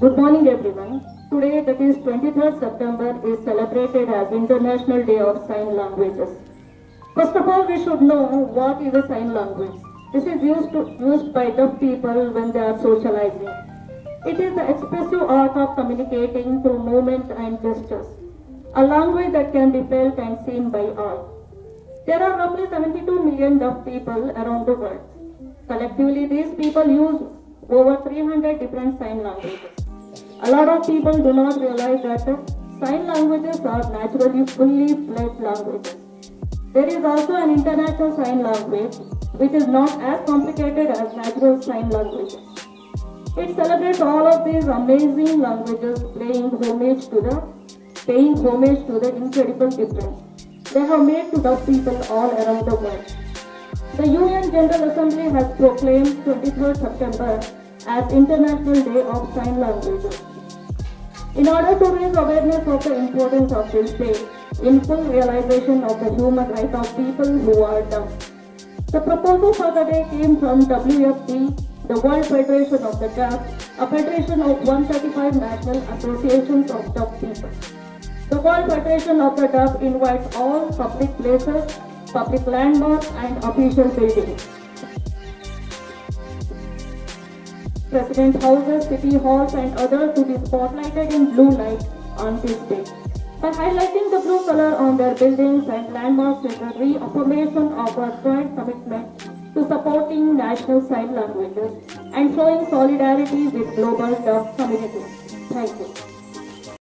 Good morning everyone. Today that is 23rd September is celebrated as International Day of Sign Languages. First of all we should know what is a sign language. This is used, to, used by deaf people when they are socializing. It is the expressive art of communicating through movement and gestures. A language that can be felt and seen by all. There are roughly 72 million deaf people around the world. Collectively, these people use over 300 different sign languages. A lot of people do not realize that sign languages are naturally fully fledged languages. There is also an international sign language which is not as complicated as natural sign languages. It celebrates all of these amazing languages paying homage to the paying homage to the incredible difference they have made to deaf people all around the world. The UN General Assembly has proclaimed 23rd September as International Day of Sign Languages. In order to raise awareness of the importance of this day, in full realization of the human rights of people who are deaf. The proposal for the day came from WFD, the World Federation of the Deaf, a federation of 135 national associations of deaf people. The World Federation of the Deaf invites all public places, public landmarks and official buildings. President houses, city halls and others to be spotlighted in blue light on this day. By highlighting the blue color on their buildings and landmarks is a reaffirmation of our joint commitment to supporting national sign languages and showing solidarity with global communities. Thank you.